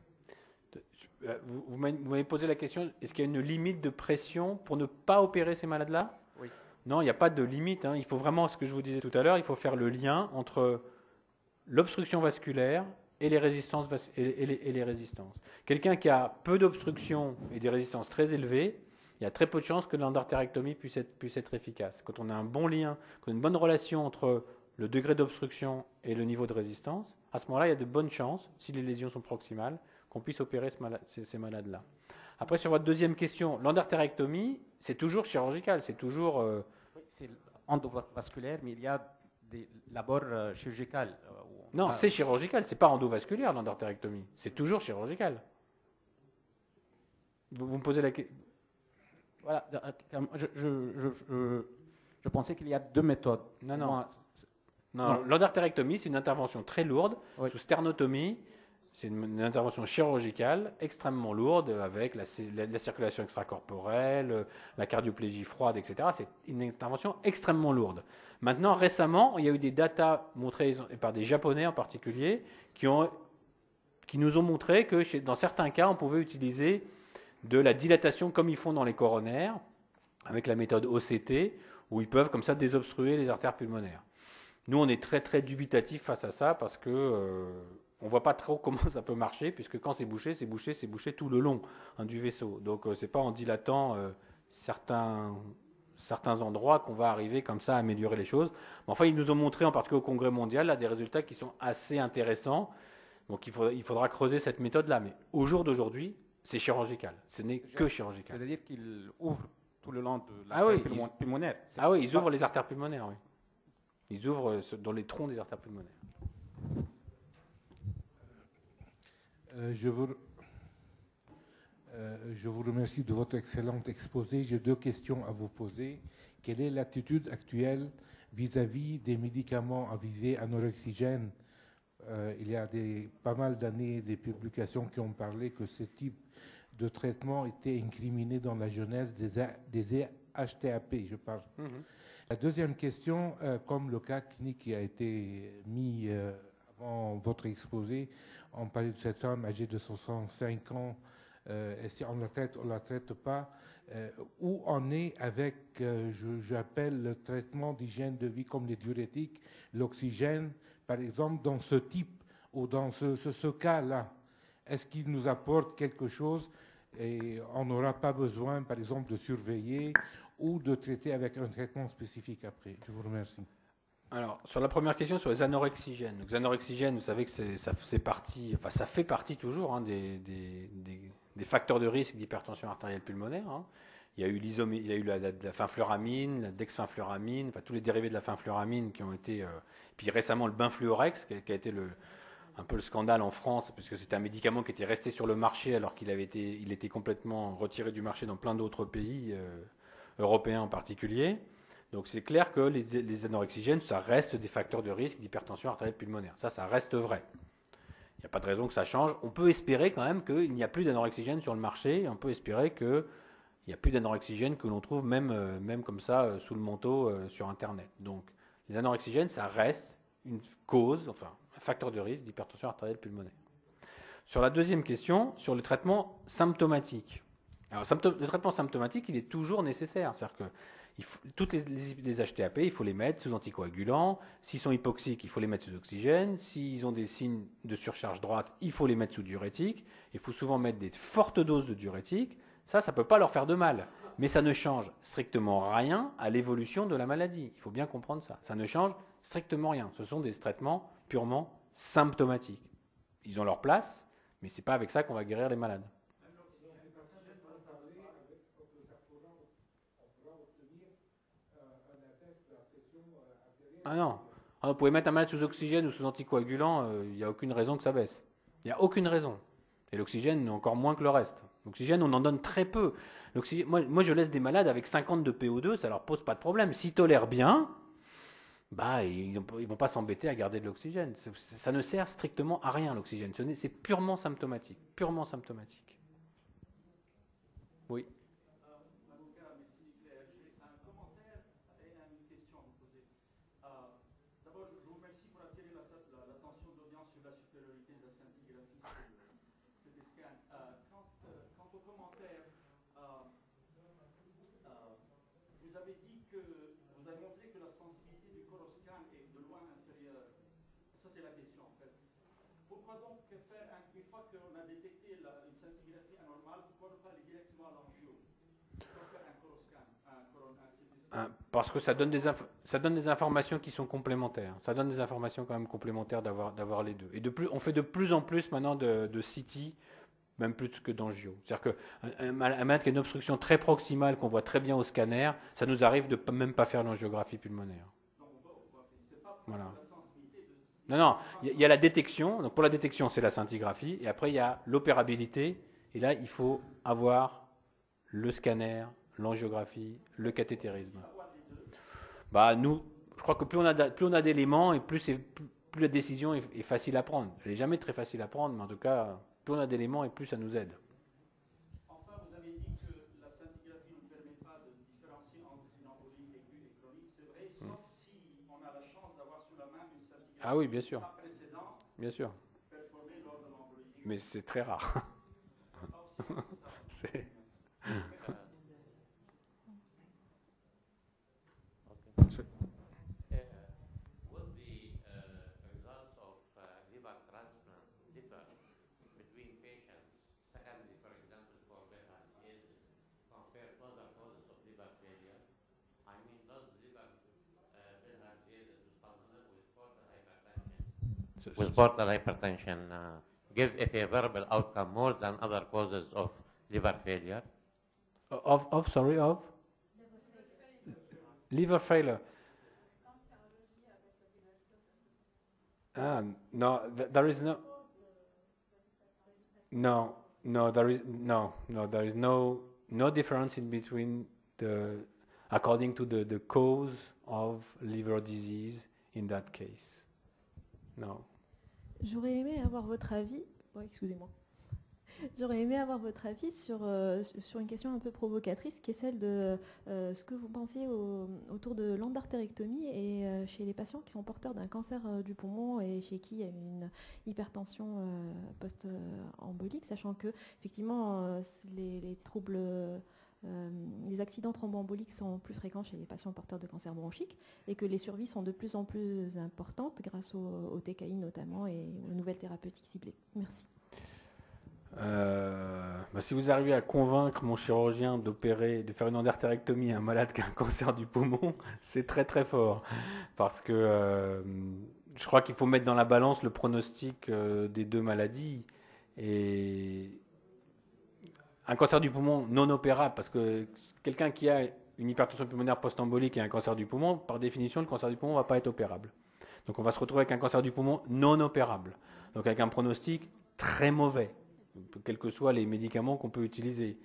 Euh, vous, m'avez posé la question, est-ce qu'il y a une limite de pression pour ne pas opérer ces malades-là? Oui. Non, il n'y a pas de limite. Hein. Il faut vraiment, ce que je vous disais tout à l'heure, il faut faire le lien entre l'obstruction vasculaire et les résistances. Et les, et les résistances. Quelqu'un qui a peu d'obstruction et des résistances très élevées, il y a très peu de chances que l'endartérectomie puisse être, puisse être efficace. Quand on a un bon lien, qu'on a une bonne relation entre le degré d'obstruction et le niveau de résistance, à ce moment-là, il y a de bonnes chances, si les lésions sont proximales, qu'on puisse opérer ces, malades-là. Après, sur votre deuxième question, l'endartérectomie, c'est toujours chirurgical, c'est toujours... Euh, c'est endovasculaire, mais il y a des labors euh, chirurgicaux. Euh, non, c'est chirurgical, c'est pas endovasculaire l'endartérectomie, c'est toujours chirurgical. Vous, vous me posez la question voilà, je, pensais qu'il y a deux méthodes. Non, non. non, l'endartérectomie, c'est une intervention très lourde, sous sternotomie. C'est une, intervention chirurgicale extrêmement lourde avec la, circulation extracorporelle, la cardioplégie froide, etc. C'est une intervention extrêmement lourde. Maintenant, récemment, il y a eu des datas montrées par des Japonais en particulier qui, nous ont montré que dans certains cas, on pouvait utiliser de la dilatation comme ils font dans les coronaires, avec la méthode OCT, où ils peuvent comme ça désobstruer les artères pulmonaires. Nous, on est très très dubitatif face à ça parce que euh, on voit pas trop comment ça peut marcher, puisque quand c'est bouché, c'est bouché, c'est bouché tout le long hein, du vaisseau. Donc ce euh, c'est pas en dilatant euh, certains, certains endroits qu'on va arriver comme ça à améliorer les choses. Mais enfin, ils nous ont montré, en particulier au Congrès mondial, là, des résultats qui sont assez intéressants. Donc il, il faudra creuser cette méthode-là. Mais au jour d'aujourd'hui, c'est chirurgical. Ce n'est que chirurgical. C'est-à-dire qu'il ouvre tout le long de la ah pulmonaire. Ah oui, ils ouvrent les artères pulmonaires, oui. Ils ouvrent euh, dans les troncs des artères pulmonaires. Euh, je, vous, euh, je vous remercie de votre excellent exposé. J'ai deux questions à vous poser. Quelle est l'attitude actuelle vis-à-vis des médicaments à visée anorexigène il y a des, pas mal d'années des publications qui ont parlé que ce type de traitements étaient incriminés dans la jeunesse des, A- des HTAP, je parle. Mhm. La deuxième question, euh, comme le cas clinique qui a été mis euh, avant votre exposé, on parlait de cette femme âgée de 65 ans, euh, et si on la traite, on ne la traite pas, euh, où on est avec, euh, j'appelle le traitement d'hygiène de vie comme les diurétiques, l'oxygène, par exemple, dans ce type ou dans ce, ce- ce cas-là, est-ce qu'il nous apporte quelque chose et on n'aura pas besoin, par exemple, de surveiller ou de traiter avec un traitement spécifique après? Je vous remercie. Alors, sur la première question, sur les anorexigènes. Les anorexigènes, vous savez que ça, partie, enfin, ça fait partie toujours hein, des, facteurs de risque d'hypertension artérielle pulmonaire. hein. Il y a eu, il y a eu la, la, la fenfluramine, la dexfenfluramine, enfin, tous les dérivés de la fenfluramine qui ont été... euh, puis récemment, le benfluorex, qui a, été un peu le scandale en France, puisque c'était un médicament qui était resté sur le marché alors qu'il avait été, il était complètement retiré du marché dans plein d'autres pays, euh, européens en particulier. Donc c'est clair que les, les anorexigènes, ça reste des facteurs de risque d'hypertension artérielle pulmonaire. Ça, ça reste vrai. Il n'y a pas de raison que ça change. On peut espérer quand même qu'il n'y a plus d'anorexigènes sur le marché. On peut espérer qu'il n'y a plus d'anorexigènes que l'on trouve même, euh, même comme ça euh, sous le manteau euh, sur Internet. Donc les anorexigènes, ça reste une cause, enfin un facteur de risque d'hypertension artérielle pulmonaire. Sur la deuxième question, sur le traitement symptomatique. Alors, le traitement symptomatique, il est toujours nécessaire. C'est-à-dire que toutes les, les- les HTAP, il faut les mettre sous anticoagulants. S'ils sont hypoxiques, il faut les mettre sous oxygène. S'ils ont des signes de surcharge droite, il faut les mettre sous diurétique. Il faut souvent mettre des fortes doses de diurétique. Ça, ça ne peut pas leur faire de mal. Mais ça ne change strictement rien à l'évolution de la maladie. Il faut bien comprendre ça. Ça ne change strictement rien. Ce sont des traitements purement symptomatiques. Ils ont leur place, mais ce n'est pas avec ça qu'on va guérir les malades. Ah non. Ah, vous pouvez mettre un malade sous oxygène ou sous anticoagulant, euh, il n'y a aucune raison que ça baisse. Il n'y a aucune raison. Et l'oxygène, encore moins que le reste. L'oxygène, on en donne très peu. Moi, moi, je laisse des malades avec 50 de PO2, ça leur pose pas de problème. S'ils tolèrent bien, bah, ils ne vont pas s'embêter à garder de l'oxygène. Ça ne sert strictement à rien, l'oxygène. C'est purement symptomatique. Purement symptomatique. Oui. Avocat, merci Claire. J'ai un commentaire et une question à vous poser. Euh, D'abord, je je vous remercie pour attirer la- la- l'attention de l'audience sur la supériorité de la scintigraphie sur le CT scan. Euh, Quant euh, quant au commentaire, euh, euh, vous avez dit que vous avez montré que la sensibilité du coroscan est de loin inférieure. Ça, c'est la question en fait. Pourquoi donc faire, un- une fois qu'on a détecté la- une scintigraphie anormale, pourquoi ne pas aller directement à l'angio un Hein, Parce que ça donne, des ça donne des informations qui sont complémentaires. Ça donne des informations quand même complémentaires d'avoir les deux. Et de plus, on fait de plus en plus maintenant de, de CT, même plus que d'angio. C'est-à-dire qu'un un, mal- un malade qui a une obstruction très proximale, qu'on voit très bien au scanner, ça nous arrive de même pas faire l'angiographie pulmonaire. Voilà. Non, non, il y, a- la détection. Pour la détection, c'est la scintigraphie. Et après, il y a l'opérabilité. Et là, il faut avoir le scanner, l'angiographie, le cathétérisme. Bah, nous, je crois que plus on a, d'éléments plus la décision est, est facile à prendre. Elle n'est jamais très facile à prendre, mais en tout cas, plus on a d'éléments et plus ça nous aide. Enfin, vous avez dit que la scintigraphie ne permet pas de différencier entre une embolie aiguë et chronique. C'est vrai, sauf si on a la chance d'avoir sous la main une scintigraphie Ah oui, bien sûr, bien sûr. Mais c'est très rare. with portal hypertension uh, give a favorable outcome more than other causes of liver failure? Of, of, sorry, of? Liver failure. Ah, no, th- there is no. No, no, there is no, no, there is no no difference in between the according to the the cause of liver disease in that case. No. J'aurais aimé avoir votre avis. Excusez-moi. J'aurais aimé avoir votre avis sur, euh, su- sur une question un peu provocatrice qui est celle de euh, ce que vous pensiez au- autour de l'endartérectomie et euh, chez les patients qui sont porteurs d'un cancer du poumon et chez qui il y a une hypertension post-embolique, sachant que effectivement les troubles, euh, les accidents thromboemboliques sont plus fréquents chez les patients porteurs de cancer bronchique et que les survies sont de plus en plus importantes grâce au, au TKI notamment et aux nouvelles thérapeutiques ciblées. Merci. Euh, bah, si vous arrivez à convaincre mon chirurgien d'opérer, de faire une endartérectomie à un malade qui a un cancer du poumon, c'est très très fort. Parce que euh, je crois qu'il faut mettre dans la balance le pronostic des deux maladies. Et un cancer du poumon non opérable, parce que quelqu'un qui a une hypertension pulmonaire post-embolique et un cancer du poumon, par définition, le cancer du poumon ne va pas être opérable. Donc on va se retrouver avec un cancer du poumon non opérable. Donc avec un pronostic très mauvais quels que soient les médicaments qu'on peut utiliser.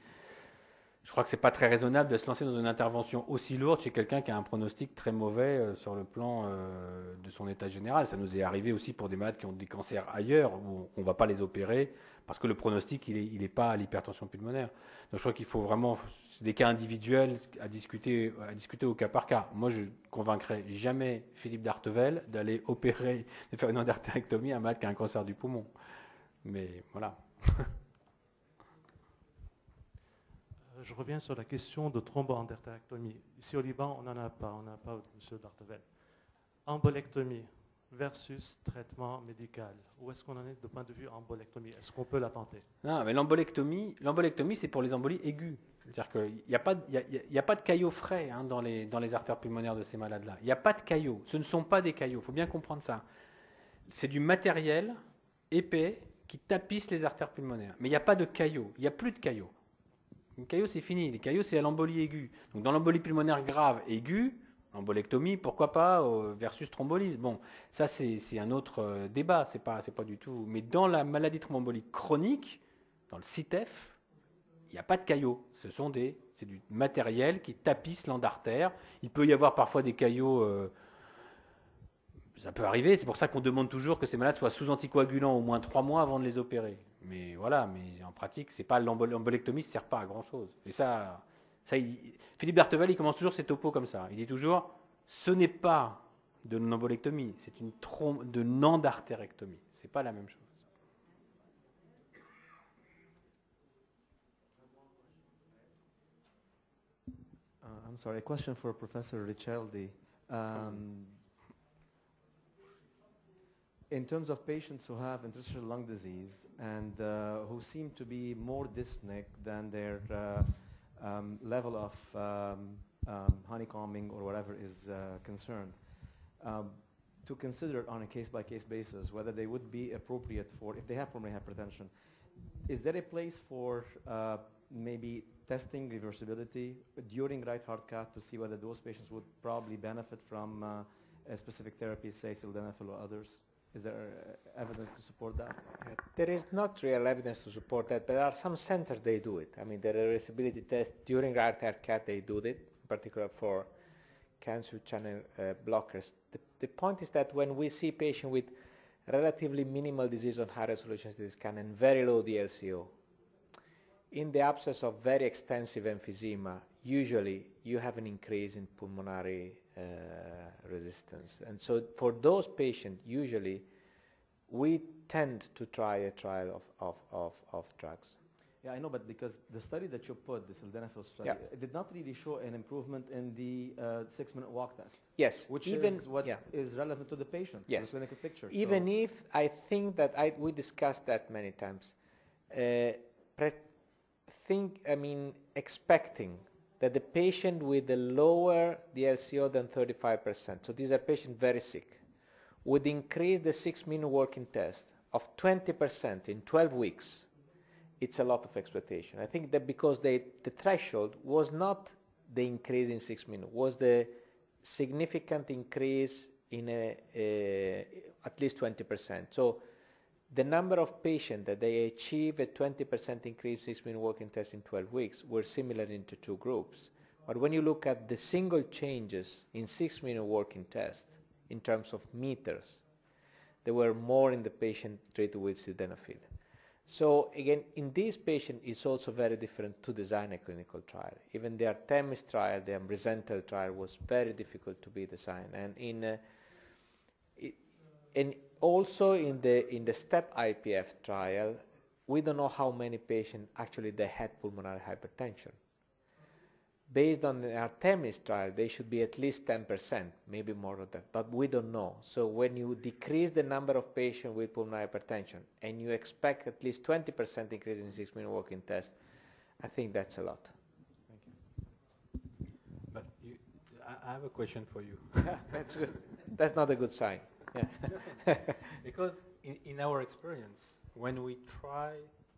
Je crois que c'est pas très raisonnable de se lancer dans une intervention aussi lourde chez quelqu'un qui a un pronostic très mauvais euh, sur le plan euh, de son état général. Ça nous est arrivé aussi pour des malades qui ont des cancers ailleurs où on ne va pas les opérer parce que le pronostic il est, il est pas à l'hypertension pulmonaire. Donc je crois qu'il faut vraiment des cas individuels à discuter à discuter au cas par cas. Moi je convaincrai jamais Philippe Dartevel d'aller opérer de faire une endartérectomie à un malade qui a un cancer du poumon. Mais voilà. Euh, Je reviens sur la question de thromboendartérectomie. Ici au Liban, on n'en a pas, on n'a pas, M. Dartevel. Embolectomie versus traitement médical. Où est-ce qu'on en est de point de vue embolectomie? Est-ce qu'on peut la tenter? Non, mais l'embolectomie, l'embolectomie, c'est pour les embolies aiguës. C'est-à-dire qu'il n'y a, pas de- caillots frais hein, dans, les, dans les artères pulmonaires de ces malades-là. Il n'y a pas de caillots. Ce ne sont pas des caillots. Il faut bien comprendre ça. C'est du matériel épais qui tapisse les artères pulmonaires. Mais il n'y a pas de caillots. Il n'y a plus de caillots. Les caillots, c'est fini. Les caillots, c'est à l'embolie aiguë. Donc dans l'embolie pulmonaire grave aiguë, embolectomie, pourquoi pas, euh, versus thrombolyse. Bon, ça c'est un autre euh, débat, c'est pas, pas du tout. Mais dans la maladie thromboembolique chronique, dans le CITEF, il n'y a pas de caillots. Ce sont des, c'est du matériel qui tapisse l'endartère. Il peut y avoir parfois des caillots. euh, ça peut arriver, c'est pour ça qu'on demande toujours que ces malades soient sous anticoagulants au moins trois mois avant de les opérer. Mais voilà, mais en pratique, c'est pas l'embol- l'embolectomie ne sert pas à grand chose. Et ça, ça il- Philippe Berthevel, il commence toujours ses topos comme ça. Il dit toujours, ce n'est pas de l'embolectomie, c'est une trom- de n'endartérectomie. C'est pas la même chose. Uh, I'm sorry, question for Professor in terms of patients who have interstitial lung disease and uh, who seem to be more dyspneic than their uh, um, level of um, um, honeycombing or whatever is uh, concerned, um, to consider on a case-by-case basis whether they would be appropriate for, if they have pulmonary hypertension, is there a place for uh, maybe testing reversibility during right heart cath to see whether those patients would probably benefit from uh, a specific therapy, say sildenafil or others? Is there uh, evidence to support that? There is not real evidence to support that, but there are some centers they do it. I mean, the reversibility test during cath they do it, in particular for cancer channel uh, blockers. The, the point is that when we see patients with relatively minimal disease on high resolution CT scan and very low DLCO, in the absence of very extensive emphysema, usually you have an increase in pulmonary resistance. And so for those patients, usually we tend to try a trial of, of, of, of drugs. Yeah, I know, but because the study that you put, the sildenafil study, Yeah. it did not really show an improvement in the uh, six-minute walk test. Yes, Which even- is what is yeah. relevant to the patient, Yes. the clinical picture. so- Even if I think that I, we discussed that many times, uh, think, I mean, expecting that the patient with the lower DLCO than 35%, so these are patients very sick, would increase the six-minute working test of 20% in 12 weeks, it's a lot of expectation. I think that because they, the threshold was not the increase in six minutes, was the significant increase in a, a, at least 20%. So the number of patients that they achieve a 20% increase in six-minute walking test in 12 weeks were similar in the two groups. But when you look at the single changes in six-minute walking test in terms of meters, there were more in the patient treated with sildenafil. So again, in this patient, it's also very different to design a clinical trial. Even the Artemis trial, the Ambrisental trial, was very difficult to be designed. And in uh, it, also in the in the STEP IPF trial, we don't know how many patients actually they had pulmonary hypertension. Based on the Artemis trial, they should be at least 10%, maybe more than that, but we don't know. So when you decrease the number of patients with pulmonary hypertension and you expect at least 20% increase in six-minute walking test, I think that's a lot. But you, I, I have a question for you. That's good. That's not a good sign. Yeah. because in, in our experience, when we try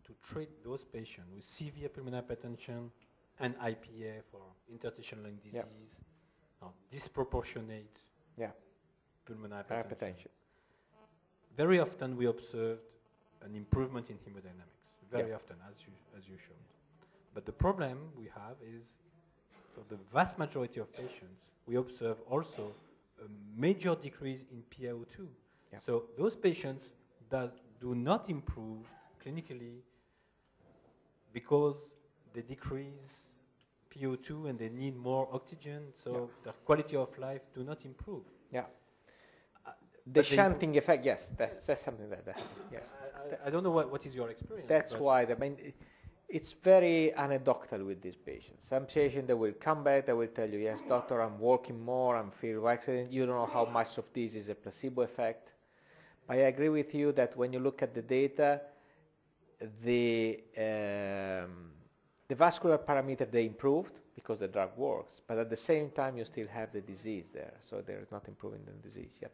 to treat those patients with severe pulmonary hypertension and IPF or interstitial lung disease, Yeah. or disproportionate Yeah. pulmonary hypertension, Hypertension. very often we observed an improvement in hemodynamics, very Yeah. often, as you, as you showed. But the problem we have is, for the vast majority of patients, we observe also a major decrease in PaO2. Yeah. So those patients does, do not improve clinically because they decrease PO2 and they need more oxygen, so Yeah. their quality of life do not improve. Yeah. Uh, The shunting effect, yes, that's, that's something that, that yes. I, I, I don't know what, what is your experience. That's why, the mean, i- it's very anecdotal with these patients. Some patients, that will come back, they will tell you, yes, doctor, I'm working more, I'm feeling accident. You don't know how much of this is a placebo effect. I agree with you that when you look at the data, the, um, the vascular parameter, they improved because the drug works, but at the same time, you still have the disease there, so there's not improving the disease yet.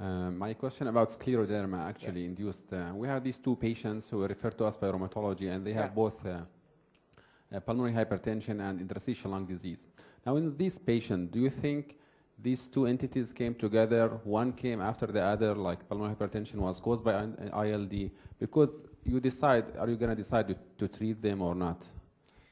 Uh, my question about scleroderma actually induced. Uh, we have these two patients who were referred to us by rheumatology, and they have both uh, uh, pulmonary hypertension and interstitial lung disease. Now, in this patient, do you think these two entities came together? One came after the other, like pulmonary hypertension was caused by an ILD, because you decide, are you going to decide to, to treat them or not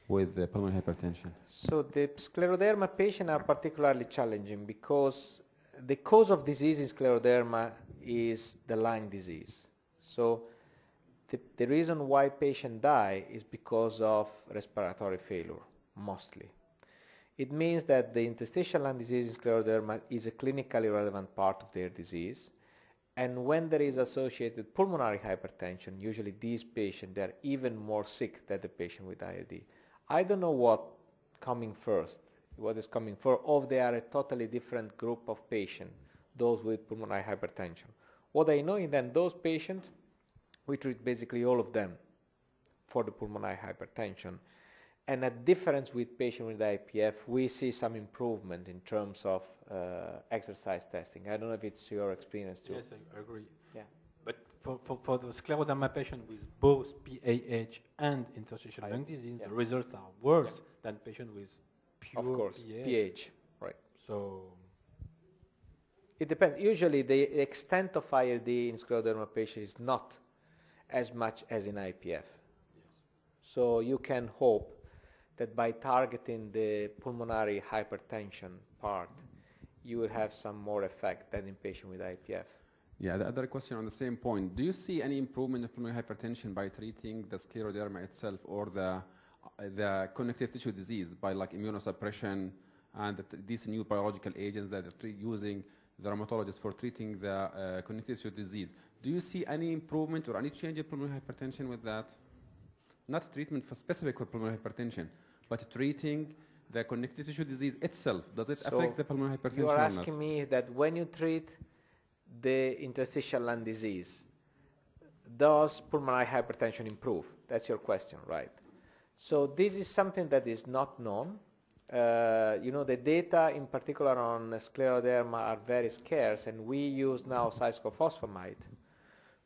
with uh, pulmonary hypertension? So the scleroderma patients are particularly challenging because the cause of disease in scleroderma is the lung disease. So the, the reason why patients die is because of respiratory failure, mostly. It means that the interstitial lung disease in scleroderma is a clinically relevant part of their disease. And when there is associated pulmonary hypertension, usually these patients, they're even more sick than the patient with ILD. I don't know what coming first, what is coming for, or they are a totally different group of patients, those with pulmonary hypertension. What I know is that those patients, we treat basically all of them for the pulmonary hypertension. And a difference with patients with IPF, we see some improvement in terms of uh, exercise testing. I don't know if it's your experience too. Yes, I agree. Yeah. But for, for, for the scleroderma patient with both PAH and interstitial lung disease, yeah. the results are worse than patient with pure Of course, PAH. PH, right. So It depends. Usually the extent of ILD in scleroderma patients is not as much as in IPF. So you can hope that by targeting the pulmonary hypertension part, you will have some more effect than in patient with IPF. Yeah, the other question on the same point. Do you see any improvement in pulmonary hypertension by treating the scleroderma itself or the, the connective tissue disease by like immunosuppression and the, these new biological agents that are using the rheumatologists for treating the uh, connective tissue disease? Do you see any improvement or any change in pulmonary hypertension with that? Not treatment for specific for pulmonary hypertension, but treating the connective tissue disease itself. Does it So affect the pulmonary hypertension You are asking me that when you treat the interstitial lung disease, does pulmonary hypertension improve? That's your question, right? So this is something that is not known. Uh, you know, the data in particular on scleroderma are very scarce and we use now cyclophosphamide,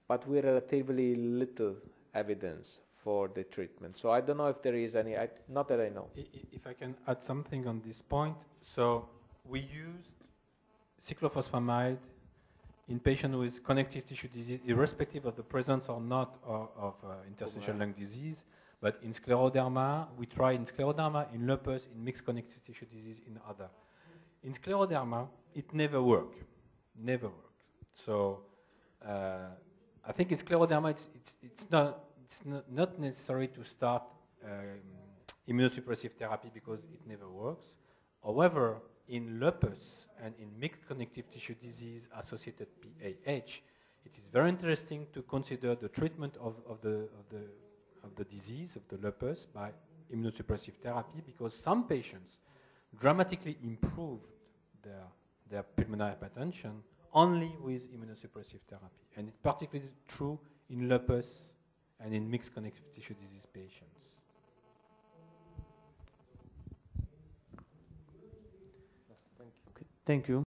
but we relatively little evidence for the treatment. So I don't know if there is any, I, not that I know. if I can add something on this point, so we used cyclophosphamide in patients with connective tissue disease, irrespective of the presence or not of, of uh, interstitial lung disease. But in scleroderma, we try in scleroderma, in lupus, in mixed connective tissue disease, in other. In scleroderma, it never worked, never worked. So uh, I think in scleroderma, it's, it's, it's not it's not, necessary to start um, immunosuppressive therapy because it never works. However, in lupus and in mixed connective tissue disease associated PAH, it is very interesting to consider the treatment of, of, the, of, the, of the disease, of the lupus, by immunosuppressive therapy because some patients dramatically improved their, their pulmonary hypertension only with immunosuppressive therapy. And it's particularly true in lupus and in mixed connective tissue disease patients. Thank you.